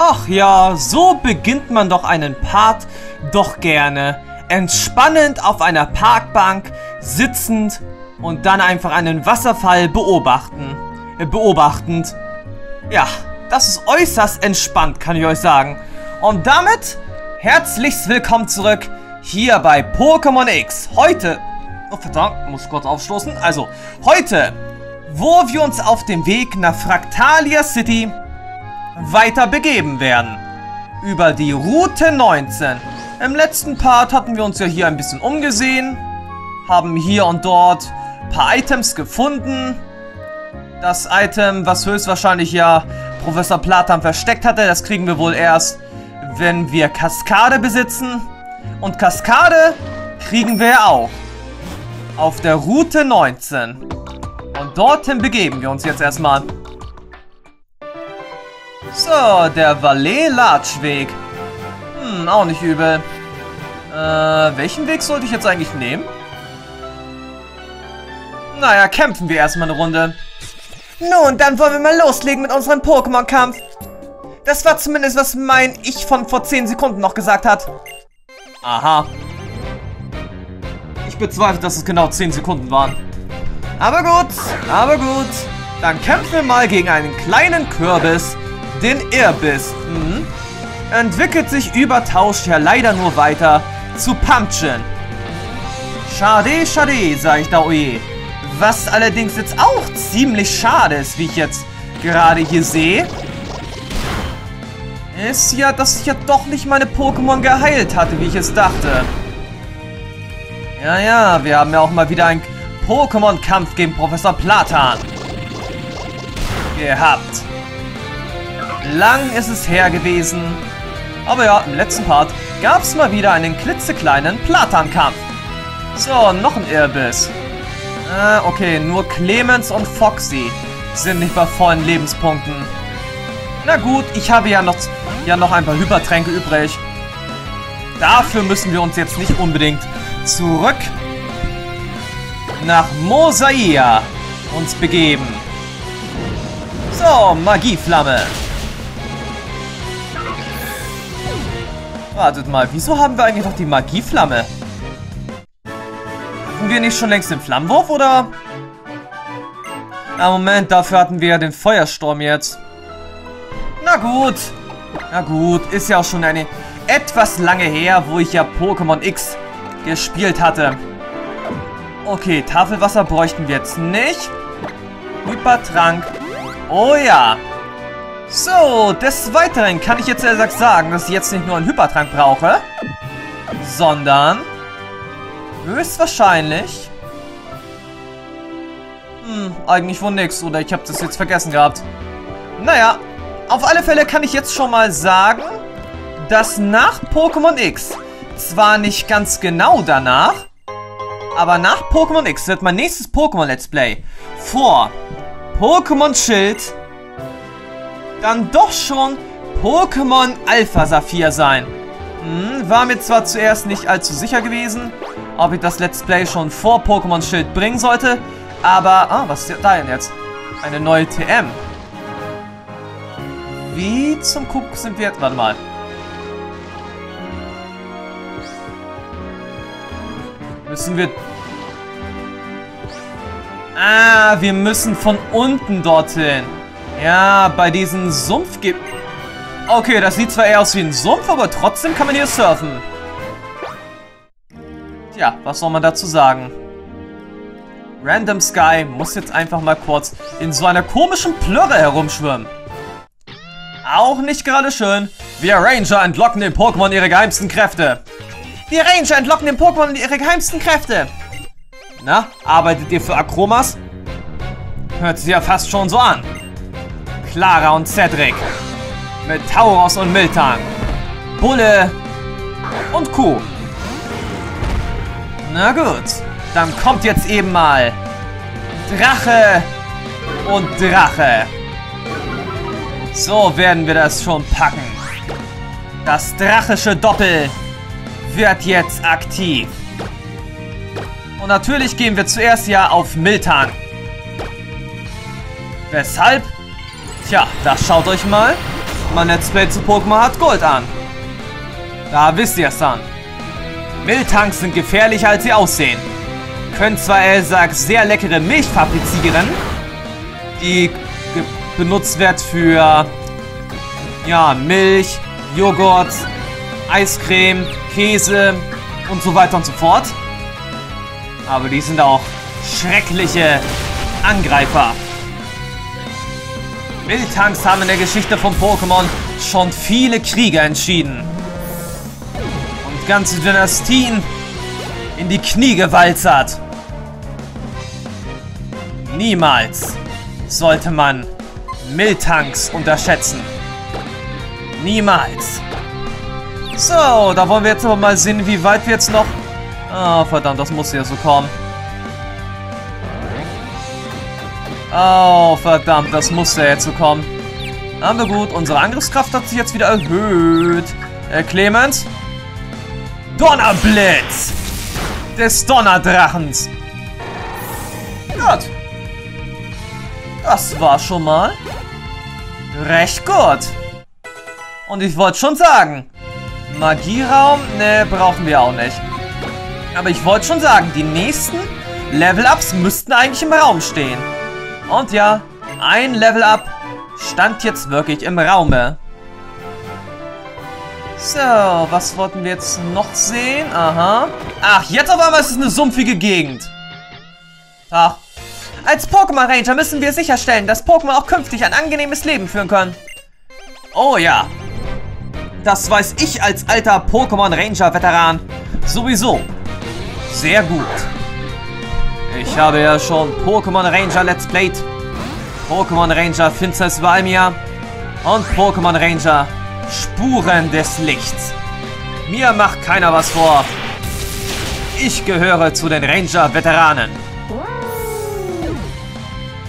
Ach ja, so beginnt man doch einen Part doch gerne. Entspannend auf einer Parkbank, sitzend und dann einfach einen Wasserfall beobachten. Äh, beobachtend. Ja, das ist äußerst entspannt, kann ich euch sagen. Und damit herzlichst willkommen zurück hier bei Pokémon X. Heute, oh verdammt, muss kurz aufstoßen. Also, heute, wo wir uns auf dem Weg nach Fractalia City weiter begeben werden. Über die Route 19. Im letzten Part hatten wir uns ja hier ein bisschen umgesehen, haben hier und dort ein paar Items gefunden. Das Item, was höchstwahrscheinlich ja Professor Platan versteckt hatte, das kriegen wir wohl erst, wenn wir Kaskade besitzen. Und Kaskade kriegen wir auch. Auf der Route 19. Und dorthin begeben wir uns jetzt erstmal. So, der Valais-Latschweg. Hm, auch nicht übel. Äh, welchen Weg sollte ich jetzt eigentlich nehmen? Naja, kämpfen wir erstmal eine Runde. Nun, dann wollen wir mal loslegen mit unserem Pokémon-Kampf. Das war zumindest, was mein Ich von vor 10 Sekunden noch gesagt hat. Aha. Ich bezweifle, dass es genau 10 Sekunden waren. Aber gut, aber gut. Dann kämpfen wir mal gegen einen kleinen Kürbis, den Irrbiss. Mhm. Entwickelt sich über Tausch ja leider nur weiter zu Pumpkin. Schade, schade, sag ich da oje. Was allerdings jetzt auch ziemlich schade ist, wie ich jetzt gerade hier sehe, ist ja, dass ich ja doch nicht meine Pokémon geheilt hatte, wie ich es dachte. Ja, ja, wir haben ja auch mal wieder einen Pokémon-Kampf gegen Professor Platan gehabt. Lang ist es her gewesen. Aber ja, im letzten Part gab es mal wieder einen klitzekleinen Platan-Kampf. So, noch ein Irrbiss. Äh, okay, nur Clemens und Foxy sind nicht bei vollen Lebenspunkten. Na gut, ich habe ja noch, ja noch ein paar Hypertränke übrig. Dafür müssen wir uns jetzt nicht unbedingt zurück nach Mosaia uns begeben. So, Magieflamme. Wartet mal, wieso haben wir eigentlich noch die Magieflamme? Hatten wir nicht schon längst den Flammenwurf, oder? Na, Moment, dafür hatten wir ja den Feuersturm jetzt. Na gut. Na gut, ist ja auch schon eine etwas lange her, wo ich ja Pokémon X gespielt hatte. Okay, Tafelwasser bräuchten wir jetzt nicht. Hypertrank. Oh ja. So, des Weiteren kann ich jetzt ehrlich sagen, dass ich jetzt nicht nur einen Hypertrank brauche, sondern Höchstwahrscheinlich. Hm, eigentlich wohl nix. Oder ich habe das jetzt vergessen gehabt. Naja, auf alle Fälle kann ich jetzt schon mal sagen, dass nach Pokémon X, zwar nicht ganz genau danach, aber nach Pokémon X wird mein nächstes Pokémon Let's Play vor Pokémon Schild dann doch schon Pokémon Alpha Saphir sein. Hm, war mir zwar zuerst nicht allzu sicher gewesen, ob ich das Let's Play schon vor Pokémon Schild bringen sollte. Aber, ah, was ist da denn jetzt? Eine neue TM. Wie zum Kuck sind wir jetzt? Warte mal. Müssen wir... Ah, wir müssen von unten dorthin. Ja, bei diesen Sumpf gibt... Okay, das sieht zwar eher aus wie ein Sumpf, aber trotzdem kann man hier surfen. Ja, was soll man dazu sagen? Random Sky muss jetzt einfach mal kurz in so einer komischen Plörre herumschwimmen. Auch nicht gerade schön. Wir Ranger entlocken den Pokémon ihre geheimsten Kräfte. Wir Ranger entlocken den Pokémon ihre geheimsten Kräfte. Na, arbeitet ihr für Akromas? Hört sich ja fast schon so an. Clara und Cedric. Mit Tauros und Miltan. Bulle und Kuh. Na gut, dann kommt jetzt eben mal Drache und Drache. So werden wir das schon packen. Das drachische Doppel wird jetzt aktiv. Und natürlich gehen wir zuerst ja auf Miltan. Weshalb? Tja, das schaut euch mal. mein Let's Play zu Pokémon hat Gold an. Da wisst ihr es dann. Miltanks sind gefährlicher als sie aussehen. Können zwar, sagt, sehr leckere Milch fabrizieren, die benutzt wird für ja, Milch, Joghurt, Eiscreme, Käse und so weiter und so fort. Aber die sind auch schreckliche Angreifer. Miltanks haben in der Geschichte von Pokémon schon viele Kriege entschieden. Und ganze Dynastien in die Knie gewalzert. Niemals sollte man Miltanks unterschätzen. Niemals. So, da wollen wir jetzt aber mal sehen, wie weit wir jetzt noch... Oh, verdammt, das muss ja so kommen. Oh, verdammt, das musste jetzt so kommen. Aber gut, unsere Angriffskraft hat sich jetzt wieder erhöht. Äh, Clemens? Donnerblitz! Des Donnerdrachens. Gut. Das war schon mal recht gut. Und ich wollte schon sagen, Magieraum, ne, brauchen wir auch nicht. Aber ich wollte schon sagen, die nächsten Level-Ups müssten eigentlich im Raum stehen. Und ja, ein Level-Up stand jetzt wirklich im Raume. So, was wollten wir jetzt noch sehen? Aha. Ach, jetzt auf einmal ist es eine sumpfige Gegend. Ach. Als Pokémon Ranger müssen wir sicherstellen, dass Pokémon auch künftig ein angenehmes Leben führen können. Oh ja. Das weiß ich als alter Pokémon Ranger Veteran sowieso. Sehr gut. Ich habe ja schon Pokémon Ranger Let's Played, Pokémon Ranger Finsters Valmia und Pokémon Ranger Spuren des Lichts. Mir macht keiner was vor. Ich gehöre zu den Ranger-Veteranen.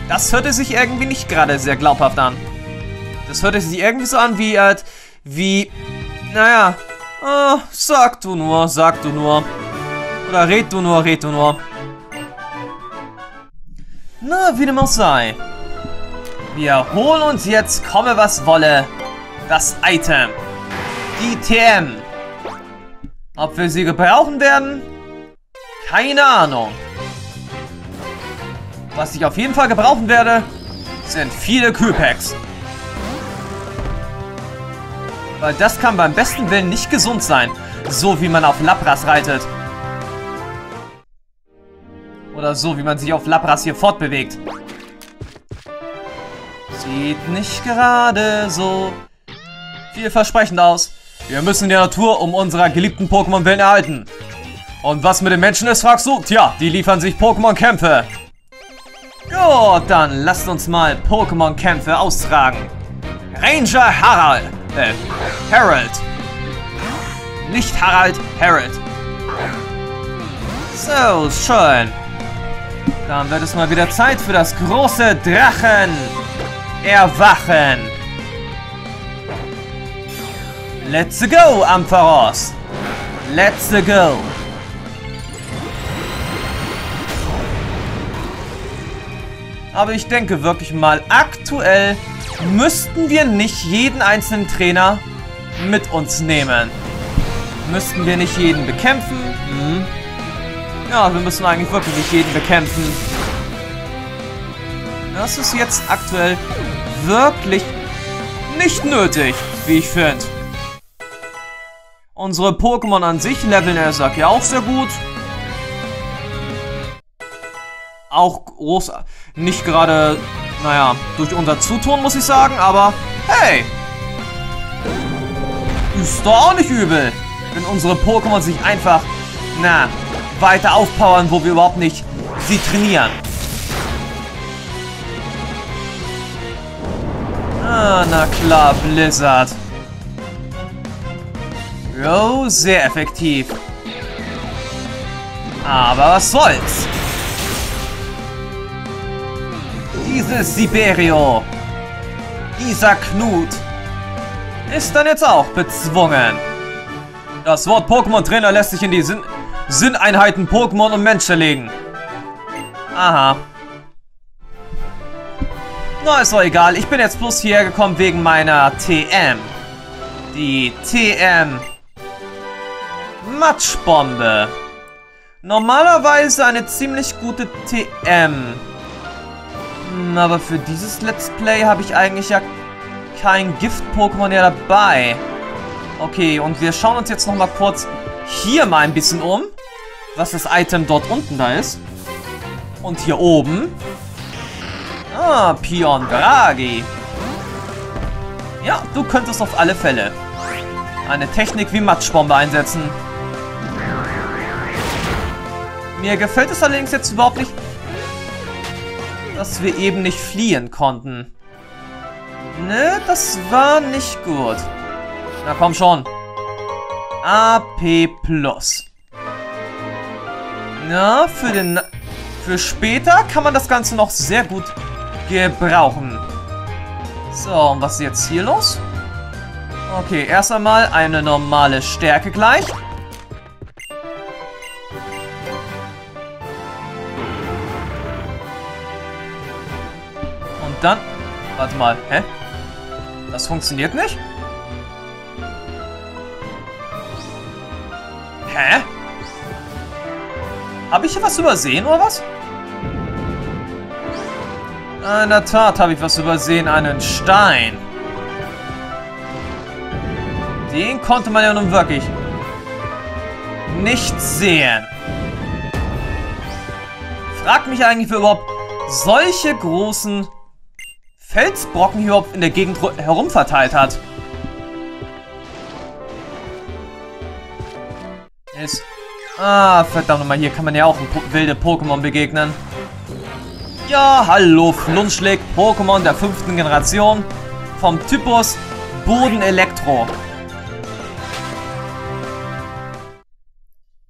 Das hörte sich irgendwie nicht gerade sehr glaubhaft an. Das hörte sich irgendwie so an wie, äh, wie, naja, oh, sag du nur, sag du nur. Oder red du nur, red du nur. Na, wie dem auch sei. Wir holen uns jetzt, komme was wolle, das Item. Die TM. Ob wir sie gebrauchen werden? Keine Ahnung. Was ich auf jeden Fall gebrauchen werde, sind viele Kühlpacks. Weil das kann beim besten Willen nicht gesund sein, so wie man auf Lapras reitet. Oder so, wie man sich auf Lapras hier fortbewegt. Sieht nicht gerade so vielversprechend aus. Wir müssen die Natur um unserer geliebten Pokémon-Wellen erhalten. Und was mit den Menschen ist, fragst du? Tja, die liefern sich Pokémon-Kämpfe. Gut, dann lasst uns mal Pokémon-Kämpfe austragen. Ranger Harald. Äh, Harold. Nicht Harald, Harold. So, schön. Dann wird es mal wieder Zeit für das große Drachen erwachen. Let's go, Ampharos. Let's go. Aber ich denke wirklich mal, aktuell müssten wir nicht jeden einzelnen Trainer mit uns nehmen. Müssten wir nicht jeden bekämpfen? Hm. Ja, wir müssen eigentlich wirklich nicht jeden bekämpfen. Das ist jetzt aktuell wirklich nicht nötig, wie ich finde. Unsere Pokémon an sich leveln er sagt ja auch sehr gut. Auch groß, nicht gerade, naja, durch unser Zutun muss ich sagen, aber hey! Ist doch auch nicht übel, wenn unsere Pokémon sich einfach, na, weiter aufpowern, wo wir überhaupt nicht sie trainieren. Ah, na klar, Blizzard. Jo, sehr effektiv. Aber was soll's? Dieses Siberio, dieser Knut, ist dann jetzt auch bezwungen. Das Wort Pokémon-Trainer lässt sich in die Sinn Sinneinheiten Pokémon und Menschen legen. Aha. Na, ist doch egal. Ich bin jetzt bloß hierher gekommen wegen meiner TM. Die TM Matschbombe. Normalerweise eine ziemlich gute TM. Hm, aber für dieses Let's Play habe ich eigentlich ja kein Gift-Pokémon ja dabei. Okay, und wir schauen uns jetzt nochmal kurz hier mal ein bisschen um. Was das Item dort unten da ist. Und hier oben. Ah, Pion Draghi. Ja, du könntest auf alle Fälle eine Technik wie Matschbombe einsetzen. Mir gefällt es allerdings jetzt überhaupt nicht, dass wir eben nicht fliehen konnten. Ne, das war nicht gut. Na komm schon. AP Plus. Ja, für den... Für später kann man das Ganze noch sehr gut gebrauchen. So, und was ist jetzt hier los? Okay, erst einmal eine normale Stärke gleich. Und dann... Warte mal, hä? Das funktioniert nicht? Hä? Habe ich hier was übersehen, oder was? In der Tat habe ich was übersehen, einen Stein. Den konnte man ja nun wirklich nicht sehen. Frag mich eigentlich, wer überhaupt solche großen Felsbrocken hier überhaupt in der Gegend herumverteilt hat. Ist... Ah, verdammt nochmal, hier kann man ja auch po wilde Pokémon begegnen. Ja, hallo Flunschlick, Pokémon der fünften Generation vom Typus Boden Elektro.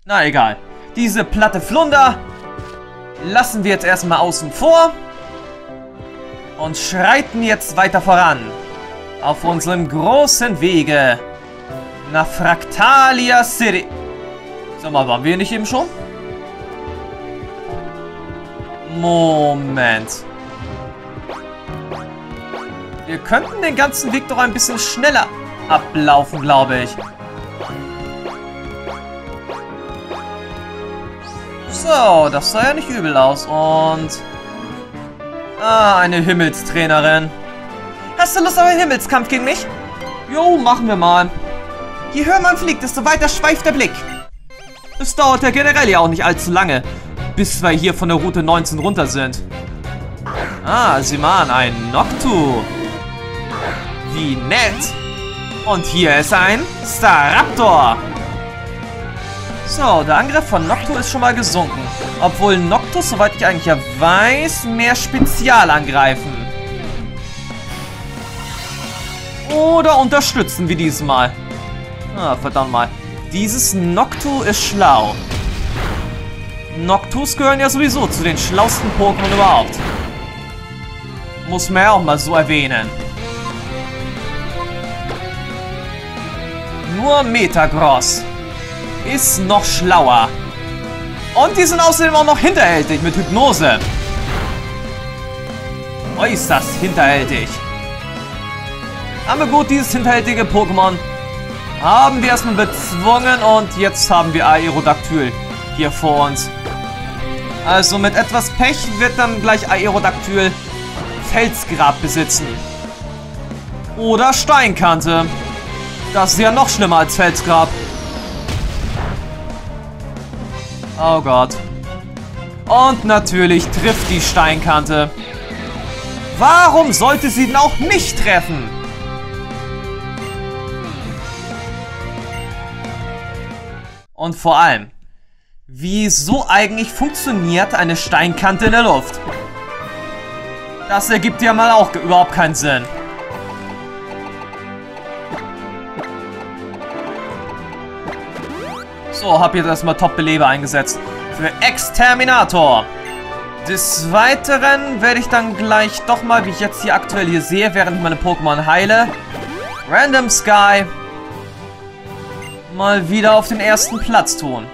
Na egal. Diese platte Flunder lassen wir jetzt erstmal außen vor und schreiten jetzt weiter voran auf unserem großen Wege nach Fractalia City. Sag mal, waren wir nicht eben schon? Moment. Wir könnten den ganzen Weg doch ein bisschen schneller ablaufen, glaube ich. So, das sah ja nicht übel aus. Und... Ah, eine Himmelstrainerin. Hast du Lust auf einen Himmelskampf gegen mich? Jo, machen wir mal. Je höher man fliegt, desto weiter schweift der Blick. Es dauert ja generell ja auch nicht allzu lange, bis wir hier von der Route 19 runter sind. Ah, sieh mal an, ein Noctu. Wie nett. Und hier ist ein Staraptor. So, der Angriff von Noctu ist schon mal gesunken. Obwohl Noctus, soweit ich eigentlich ja weiß, mehr Spezial angreifen. Oder unterstützen wie diesmal. Ah, verdammt mal. Dieses Noctu ist schlau. Noctus gehören ja sowieso zu den schlausten Pokémon überhaupt. Muss man ja auch mal so erwähnen. Nur Metagross ist noch schlauer. Und die sind außerdem auch noch hinterhältig mit Hypnose. Äußerst hinterhältig. Aber gut, dieses hinterhältige Pokémon haben wir erstmal bezwungen und jetzt haben wir Aerodactyl hier vor uns. Also mit etwas Pech wird dann gleich Aerodactyl Felsgrab besitzen. Oder Steinkante. Das ist ja noch schlimmer als Felsgrab. Oh Gott. Und natürlich trifft die Steinkante. Warum sollte sie denn auch mich treffen? Und vor allem, wieso eigentlich funktioniert eine Steinkante in der Luft? Das ergibt ja mal auch überhaupt keinen Sinn. So, hab jetzt erstmal Top-Beleber eingesetzt. Für Exterminator. Des Weiteren werde ich dann gleich doch mal, wie ich jetzt hier aktuell hier sehe, während ich meine Pokémon heile, Random Sky mal wieder auf den ersten Platz tun.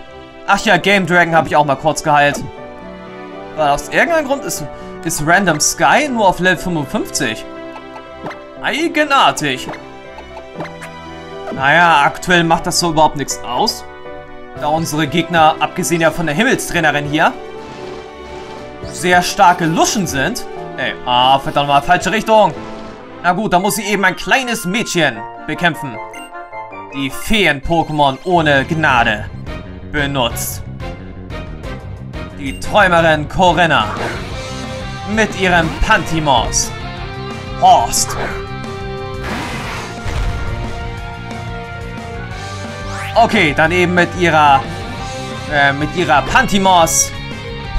Ach ja, Game Dragon habe ich auch mal kurz geheilt. Weil aus irgendeinem Grund ist ist Random Sky nur auf Level 55. Eigenartig. Naja, aktuell macht das so überhaupt nichts aus. Da unsere Gegner, abgesehen ja von der Himmelstrainerin hier, sehr starke Luschen sind. Ey, ah, verdammt mal, falsche Richtung. Na gut, da muss sie eben ein kleines Mädchen bekämpfen. Die Feen-Pokémon ohne Gnade benutzt. Die Träumerin Corinna. Mit ihrem Pantimos. Horst. Okay, dann eben mit ihrer... Äh, mit ihrer Pantimos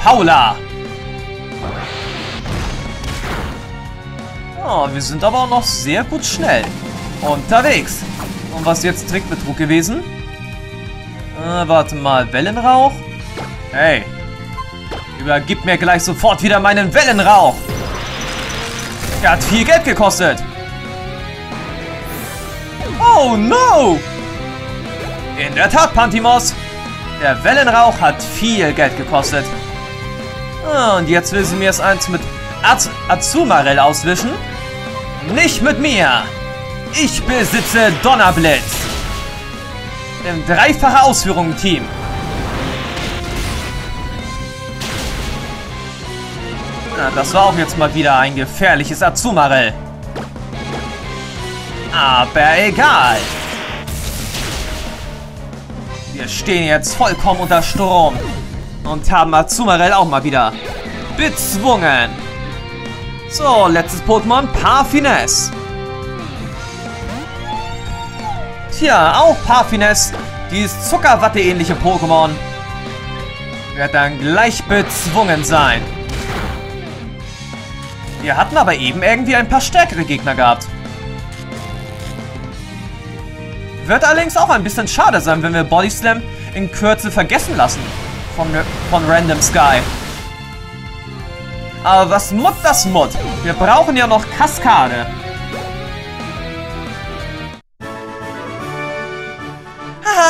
Paula. Oh, wir sind aber auch noch sehr gut schnell unterwegs. Und was jetzt Trickbetrug gewesen? Äh, warte mal, Wellenrauch? Hey, übergib mir gleich sofort wieder meinen Wellenrauch. Der hat viel Geld gekostet. Oh no! In der Tat, Pantimos. Der Wellenrauch hat viel Geld gekostet. Ah, und jetzt will sie mir es eins mit Az Azumarell auswischen? Nicht mit mir! Ich besitze Donnerblitz! Im dreifache Ausführung, Team. Na, das war auch jetzt mal wieder ein gefährliches Azumarell. Aber egal. Wir stehen jetzt vollkommen unter Strom. Und haben Azumarell auch mal wieder bezwungen. So, letztes Pokémon, Parfines. Tja, auch Parfines, dieses Zuckerwatte-ähnliche Pokémon, wird dann gleich bezwungen sein. Wir hatten aber eben irgendwie ein paar stärkere Gegner gehabt. Wird allerdings auch ein bisschen schade sein, wenn wir Body Slam in Kürze vergessen lassen. Von, von Random Sky. Aber was Mut das Mut? Wir brauchen ja noch Kaskade.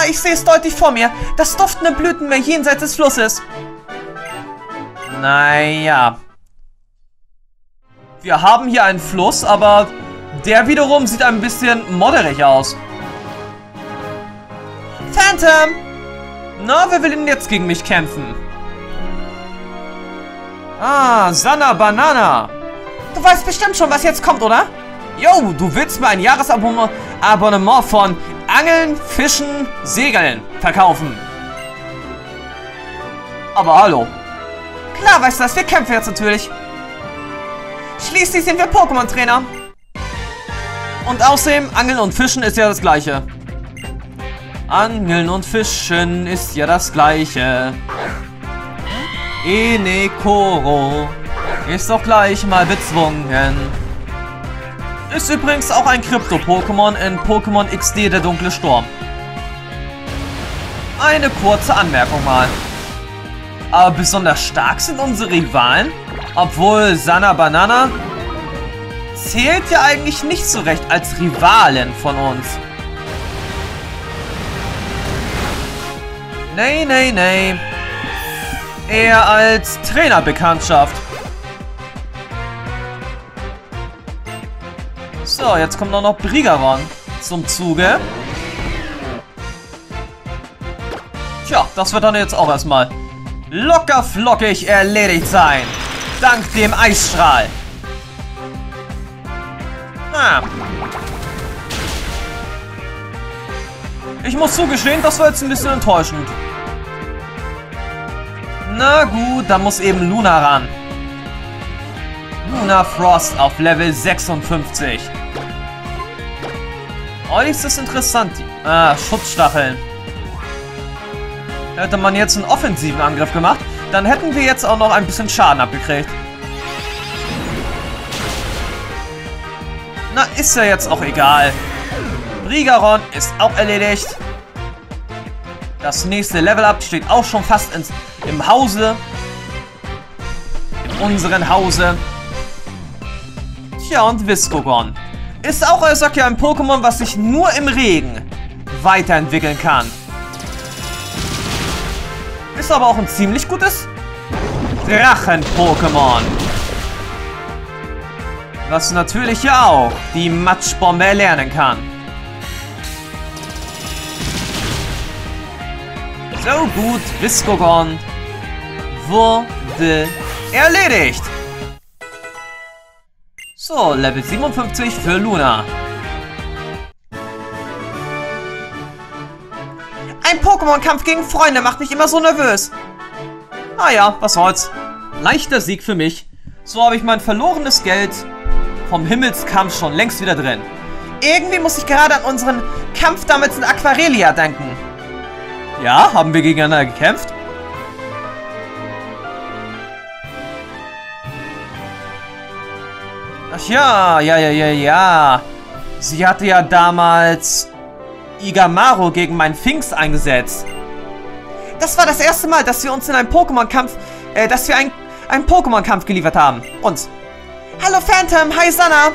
Ich sehe es deutlich vor mir. Das duftende Blütenmeer jenseits des Flusses. Naja. Wir haben hier einen Fluss, aber der wiederum sieht ein bisschen modderig aus. Phantom! Na, wer will denn jetzt gegen mich kämpfen? Ah, Sanna Banana. Du weißt bestimmt schon, was jetzt kommt, oder? Yo, du willst mir ein Jahresabonnement von Angeln, Fischen, Segeln verkaufen. Aber hallo. Klar weißt du das, wir kämpfen jetzt natürlich. Schließlich sind wir Pokémon-Trainer. Und außerdem, Angeln und Fischen ist ja das gleiche. Angeln und Fischen ist ja das gleiche. Enekoro ist doch gleich mal bezwungen. Ist übrigens auch ein Krypto-Pokémon in Pokémon XD der dunkle Sturm. Eine kurze Anmerkung mal. Aber besonders stark sind unsere Rivalen, obwohl Sana Banana zählt ja eigentlich nicht so recht als Rivalen von uns. Nee, nee, nee eher als Trainerbekanntschaft. So, jetzt kommt auch noch Brigaron zum Zuge. Tja, das wird dann jetzt auch erstmal locker flockig erledigt sein. Dank dem Eisstrahl. Ah. Ich muss zugestehen, das war jetzt ein bisschen enttäuschend. Na gut, da muss eben Luna ran. Luna Frost auf Level 56. Oh, ist das interessant. Ah, Schutzstacheln. Hätte man jetzt einen offensiven Angriff gemacht, dann hätten wir jetzt auch noch ein bisschen Schaden abgekriegt. Na, ist ja jetzt auch egal. Brigaron ist auch erledigt. Das nächste Level-Up steht auch schon fast ins, im Hause. In unserem Hause. Tja, und Viscogon. Ist auch, ja, ein Pokémon, was sich nur im Regen weiterentwickeln kann. Ist aber auch ein ziemlich gutes Drachen-Pokémon. Was natürlich ja auch die Matschbombe erlernen kann. So gut, Viscogon wurde erledigt. So, Level 57 für Luna. Ein Pokémon-Kampf gegen Freunde macht mich immer so nervös. Naja, was soll's. Leichter Sieg für mich. So habe ich mein verlorenes Geld vom Himmelskampf schon längst wieder drin. Irgendwie muss ich gerade an unseren Kampf damals in Aquarelia denken. Ja, haben wir gegeneinander gekämpft? Ach ja, ja, ja, ja, ja. Sie hatte ja damals Igamaru gegen meinen Finks eingesetzt. Das war das erste Mal, dass wir uns in einem Pokémon-Kampf, äh, dass wir ein, einen Pokémon-Kampf geliefert haben. Uns. Hallo Phantom, hi Sana.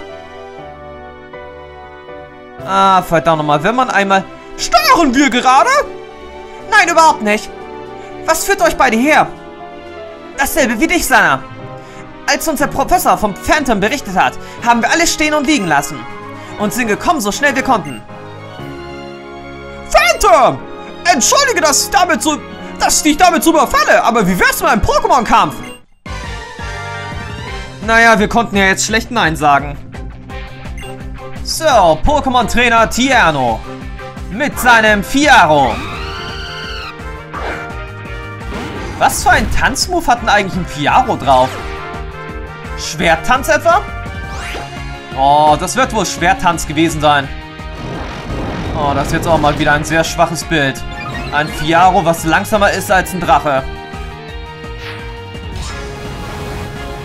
Ah, verdammt nochmal, wenn man einmal... Steuern wir gerade? Nein, überhaupt nicht. Was führt euch beide her? Dasselbe wie dich, Sana. Als uns der Professor vom Phantom berichtet hat, haben wir alles stehen und liegen lassen. Und sind gekommen, so schnell wir konnten. Phantom! Entschuldige, dass ich damit so... dass ich dich damit so überfalle, aber wie wär's mit einem Pokémon-Kampf? Naja, wir konnten ja jetzt schlecht Nein sagen. So, Pokémon-Trainer Tierno. Mit seinem Fiaro. Was für ein Tanzmove hat denn eigentlich ein Fiaro drauf? Schwerttanz etwa? Oh, das wird wohl Schwerttanz gewesen sein. Oh, das ist jetzt auch mal wieder ein sehr schwaches Bild. Ein Fiaro, was langsamer ist als ein Drache.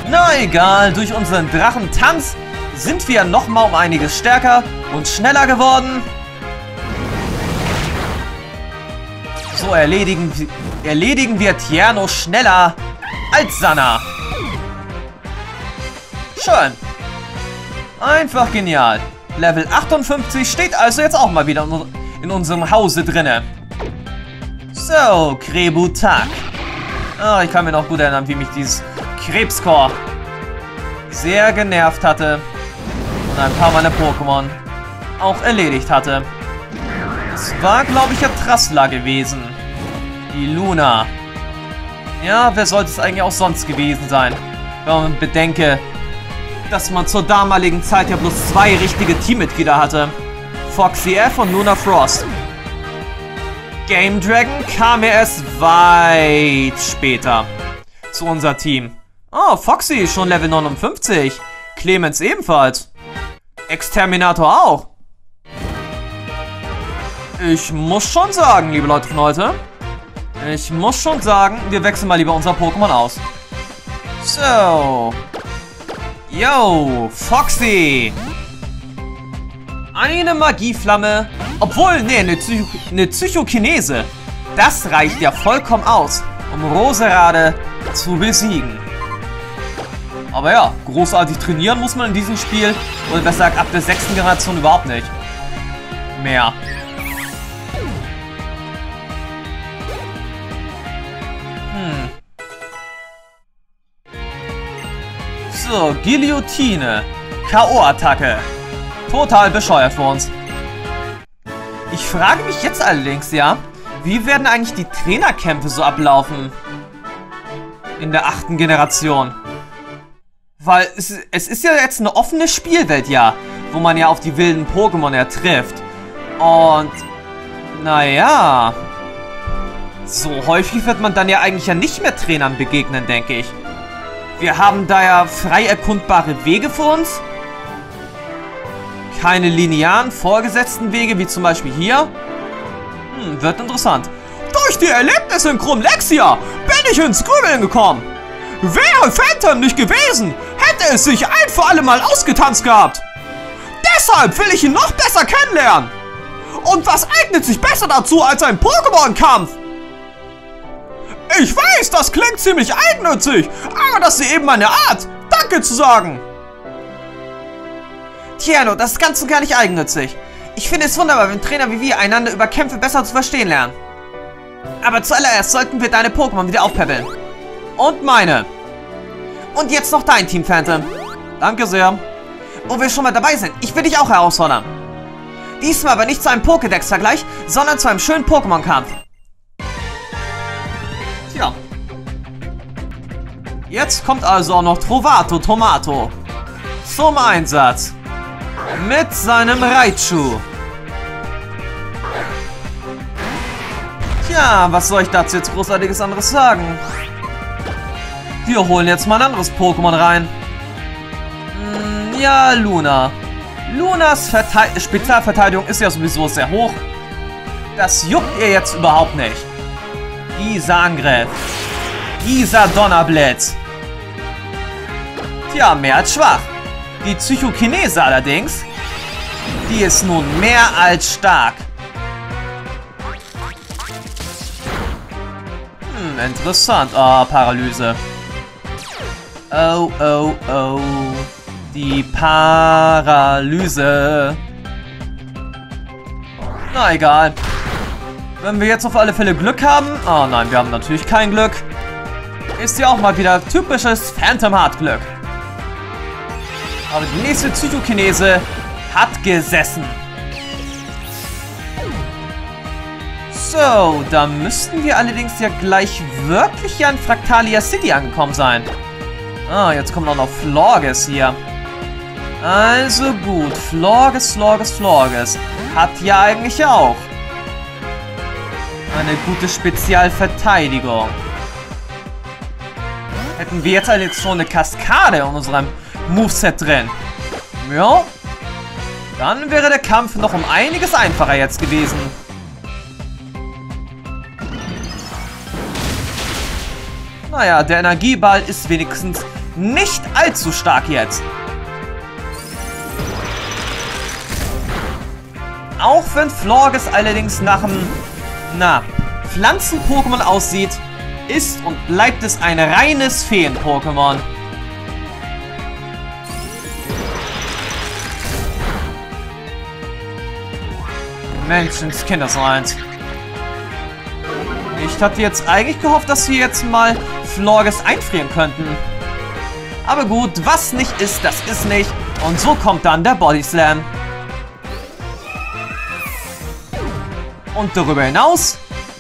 Na egal, durch unseren Drachentanz sind wir nochmal um einiges stärker und schneller geworden. So erledigen, erledigen wir Tierno schneller als Sanna. Schön. Einfach genial. Level 58 steht also jetzt auch mal wieder in unserem Hause drinne. So, Krebutak. Oh, ich kann mir noch gut erinnern, wie mich dieses Krebscore sehr genervt hatte und ein paar meiner Pokémon auch erledigt hatte. Es war, glaube ich, ja Trassler gewesen. Die Luna. Ja, wer sollte es eigentlich auch sonst gewesen sein? Wenn man bedenke, dass man zur damaligen Zeit ja bloß zwei richtige Teammitglieder hatte. Foxy F und Luna Frost. Game Dragon kam ja erst weit später zu unser Team. Oh, Foxy ist schon Level 59. Clemens ebenfalls. Exterminator auch. Ich muss schon sagen, liebe Leute von heute. Ich muss schon sagen, wir wechseln mal lieber unser Pokémon aus. So. Yo, Foxy. Eine Magieflamme. Obwohl, nee, eine, Psycho eine Psychokinese. Das reicht ja vollkommen aus, um Roserade zu besiegen. Aber ja, großartig trainieren muss man in diesem Spiel. Oder besser gesagt, ab der sechsten Generation überhaupt nicht. Mehr. So, Guillotine. K.O.-Attacke. Total bescheuert für uns. Ich frage mich jetzt allerdings, ja, wie werden eigentlich die Trainerkämpfe so ablaufen? In der achten Generation. Weil es, es ist ja jetzt eine offene Spielwelt, ja. Wo man ja auf die wilden Pokémon ja trifft. Und, naja. So häufig wird man dann ja eigentlich ja nicht mehr Trainern begegnen, denke ich. Wir haben da ja frei erkundbare Wege für uns. Keine linearen, vorgesetzten Wege, wie zum Beispiel hier. Hm, wird interessant. Durch die Erlebnisse in Chromlexia bin ich ins Grübeln gekommen. Wäre Phantom nicht gewesen, hätte es sich ein für alle Mal ausgetanzt gehabt. Deshalb will ich ihn noch besser kennenlernen. Und was eignet sich besser dazu als ein Pokémon-Kampf? Ich weiß, das klingt ziemlich eigennützig, aber das ist eben meine Art, Danke zu sagen. Tiano, das ist ganz und gar nicht eigennützig. Ich finde es wunderbar, wenn Trainer wie wir einander über Kämpfe besser zu verstehen lernen. Aber zuallererst sollten wir deine Pokémon wieder aufpäppeln. Und meine. Und jetzt noch dein Team, Phantom. Danke sehr. wo wir schon mal dabei sind, ich will dich auch herausfordern. Diesmal aber nicht zu einem Pokédex-Vergleich, sondern zu einem schönen Pokémon-Kampf. Jetzt kommt also auch noch Trovato Tomato zum Einsatz. Mit seinem Raichu. Tja, was soll ich dazu jetzt großartiges anderes sagen? Wir holen jetzt mal ein anderes Pokémon rein. Hm, ja, Luna. Lunas Verte Spezialverteidigung ist ja sowieso sehr hoch. Das juckt ihr jetzt überhaupt nicht. Dieser Angriff. Dieser Donnerblitz. Tja, mehr als schwach. Die Psychokinese allerdings, die ist nun mehr als stark. Hm, interessant. Oh, Paralyse. Oh, oh, oh. Die Paralyse. Na, egal. Wenn wir jetzt auf alle Fälle Glück haben... Oh nein, wir haben natürlich kein Glück. Ist ja auch mal wieder typisches Phantom Heart Glück. Aber die nächste Psychokinese hat gesessen. So, da müssten wir allerdings ja gleich wirklich hier in Fractalia City angekommen sein. Ah, jetzt kommt auch noch Florges hier. Also gut, Florges, Florges, Florges. Hat ja eigentlich auch eine gute Spezialverteidigung. Hätten wir jetzt allerdings schon eine Kaskade in unserem Moveset drin. Ja. Dann wäre der Kampf noch um einiges einfacher jetzt gewesen. Naja, der Energieball ist wenigstens nicht allzu stark jetzt. Auch wenn Florges allerdings nach einem, na, Pflanzen-Pokémon aussieht, ist und bleibt es ein reines Feen-Pokémon. Menschenskinder seid. Ich hatte jetzt eigentlich gehofft, dass wir jetzt mal Florges einfrieren könnten. Aber gut, was nicht ist, das ist nicht. Und so kommt dann der Body Slam. Und darüber hinaus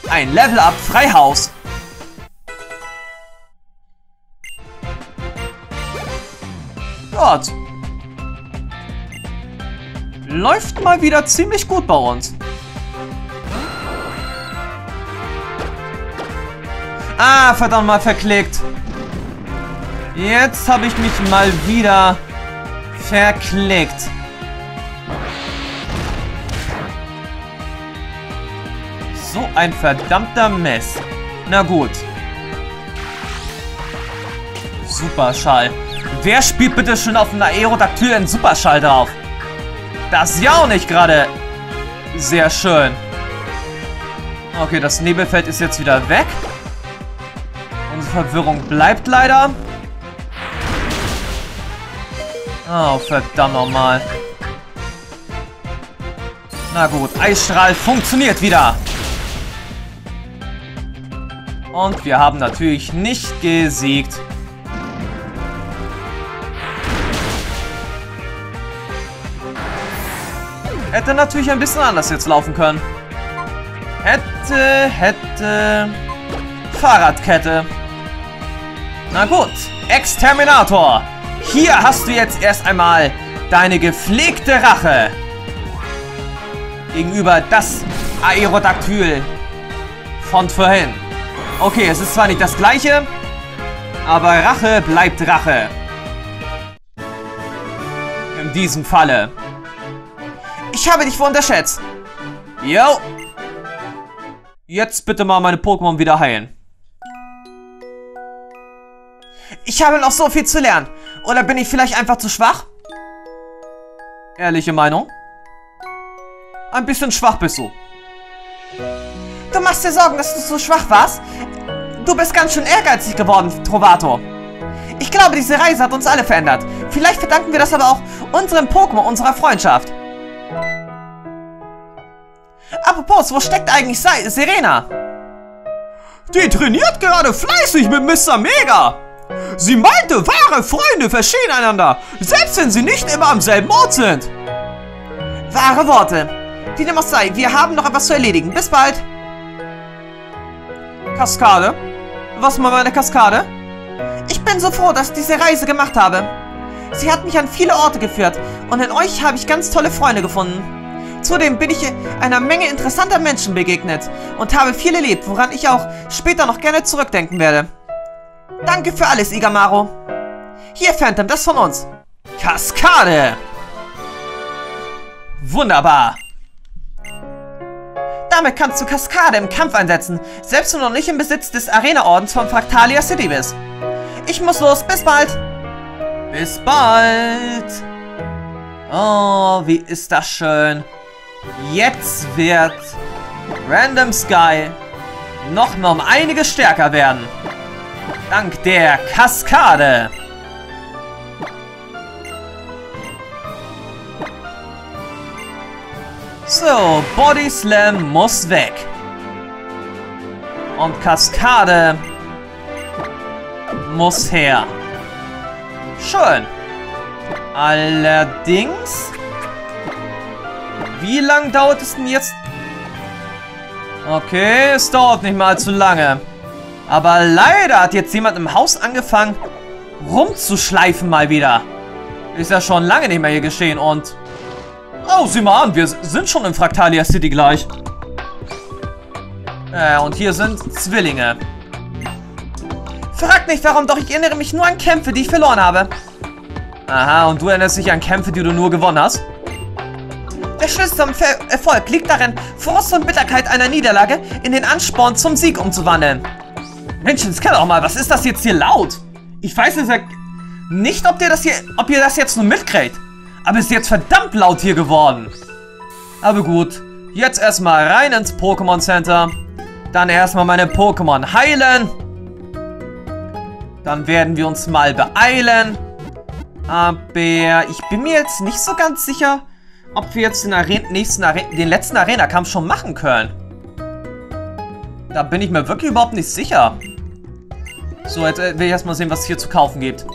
ein Level Up Freihaus. Gott. Läuft mal wieder ziemlich gut bei uns. Ah, verdammt mal verklickt. Jetzt habe ich mich mal wieder verklickt. So ein verdammter Mess. Na gut. Superschall. Wer spielt bitte schon auf einer Aerodactyl einen Superschall drauf? Das ist ja auch nicht gerade sehr schön. Okay, das Nebelfeld ist jetzt wieder weg. Unsere Verwirrung bleibt leider. Oh, verdammt nochmal. Na gut, Eisstrahl funktioniert wieder. Und wir haben natürlich nicht gesiegt. Hätte natürlich ein bisschen anders jetzt laufen können. Hätte, hätte... Fahrradkette. Na gut, Exterminator. Hier hast du jetzt erst einmal deine gepflegte Rache. Gegenüber das Aerodactyl von vorhin. Okay, es ist zwar nicht das gleiche, aber Rache bleibt Rache. In diesem Falle. Ich habe dich wohl unterschätzt. Yo. Jetzt bitte mal meine Pokémon wieder heilen. Ich habe noch so viel zu lernen. Oder bin ich vielleicht einfach zu schwach? Ehrliche Meinung? Ein bisschen schwach bist du. Du machst dir Sorgen, dass du so schwach warst? Du bist ganz schön ehrgeizig geworden, Trovato. Ich glaube, diese Reise hat uns alle verändert. Vielleicht verdanken wir das aber auch unserem Pokémon, unserer Freundschaft. Apropos, wo steckt eigentlich Serena? Die trainiert gerade fleißig mit Mr. Mega. Sie meinte, wahre Freunde verstehen einander, selbst wenn sie nicht immer am selben Ort sind. Wahre Worte. Wie dem auch sei, wir haben noch etwas zu erledigen. Bis bald. Kaskade? Was mal meine Kaskade? Ich bin so froh, dass ich diese Reise gemacht habe. Sie hat mich an viele Orte geführt und in euch habe ich ganz tolle Freunde gefunden. Zudem bin ich einer Menge interessanter Menschen begegnet und habe viel erlebt, woran ich auch später noch gerne zurückdenken werde. Danke für alles, Igamaro. Hier, Phantom, das von uns. Kaskade! Wunderbar! Damit kannst du Kaskade im Kampf einsetzen, selbst wenn du noch nicht im Besitz des Arena-Ordens von Fractalia City bist. Ich muss los, bis bald! Bis bald! Oh, wie ist das schön. Jetzt wird Random Sky noch mal um einiges stärker werden. Dank der Kaskade. So, Body Slam muss weg. Und Kaskade muss her. Schön. Allerdings... Wie lang dauert es denn jetzt? Okay, es dauert nicht mal zu lange. Aber leider hat jetzt jemand im Haus angefangen, rumzuschleifen mal wieder. Ist ja schon lange nicht mehr hier geschehen und... Oh, sieh mal an, wir sind schon in Fractalia City gleich. Äh, und hier sind Zwillinge. Frag nicht warum, doch ich erinnere mich nur an Kämpfe, die ich verloren habe. Aha, und du erinnerst dich an Kämpfe, die du nur gewonnen hast? Der Schlüssel zum Ver Erfolg liegt darin, Frost und Bitterkeit einer Niederlage in den Ansporn zum Sieg umzuwandeln. Menschenskill auch mal, was ist das jetzt hier laut? Ich weiß nicht, ob, ihr das hier, ob ihr das jetzt nur mitkriegt. Aber es ist jetzt verdammt laut hier geworden. Aber gut, jetzt erstmal rein ins Pokémon Center. Dann erstmal meine Pokémon heilen. Dann werden wir uns mal beeilen. Aber ich bin mir jetzt nicht so ganz sicher, ob wir jetzt den, Are nächsten Are den letzten Arena-Kampf schon machen können. Da bin ich mir wirklich überhaupt nicht sicher. So, jetzt äh, will ich erstmal sehen, was es hier zu kaufen gibt.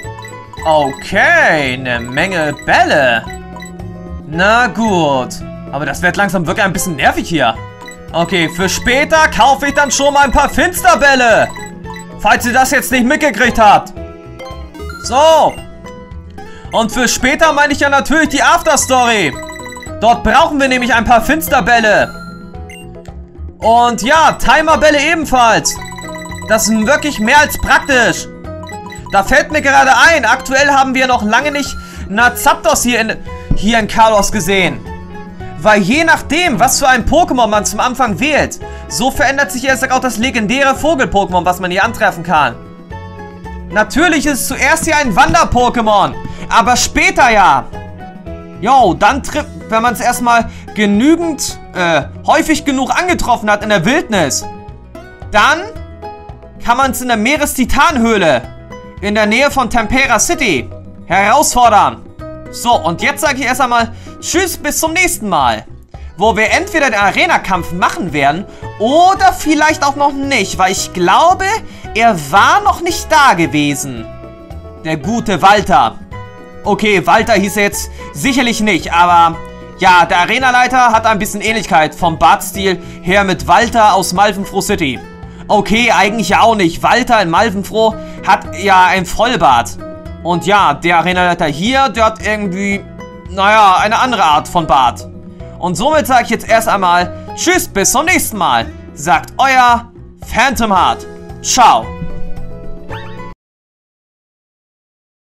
Okay, eine Menge Bälle. Na gut. Aber das wird langsam wirklich ein bisschen nervig hier. Okay, für später kaufe ich dann schon mal ein paar Finsterbälle. Falls ihr das jetzt nicht mitgekriegt habt. So. Und für später meine ich ja natürlich die Afterstory. Dort brauchen wir nämlich ein paar Finsterbälle. Und ja, Timerbälle ebenfalls. Das ist wirklich mehr als praktisch. Da fällt mir gerade ein, aktuell haben wir noch lange nicht Nazapdos hier in, hier in Carlos gesehen. Weil je nachdem, was für ein Pokémon man zum Anfang wählt, so verändert sich erst auch das legendäre Vogel-Pokémon, was man hier antreffen kann. Natürlich ist es zuerst hier ein Wander-Pokémon, aber später ja. Jo, dann trifft, wenn man es erstmal genügend, äh, häufig genug angetroffen hat in der Wildnis, dann kann man es in der Meerestitanhöhle in der Nähe von Tempera City herausfordern. So, und jetzt sage ich erst einmal Tschüss, bis zum nächsten Mal. Wo wir entweder den Arena-Kampf machen werden oder vielleicht auch noch nicht, weil ich glaube, er war noch nicht da gewesen. Der gute Walter. Okay, Walter hieß er jetzt sicherlich nicht, aber ja, der Arenaleiter hat ein bisschen Ähnlichkeit vom Bartstil her mit Walter aus Malvenfroh City. Okay, eigentlich ja auch nicht. Walter in Malvenfroh hat ja ein Vollbart. Und ja, der Arenaleiter hier, der hat irgendwie, naja, eine andere Art von Bart. Und somit sage ich jetzt erst einmal Tschüss, bis zum nächsten Mal. Sagt euer Phantom Heart. Ciao.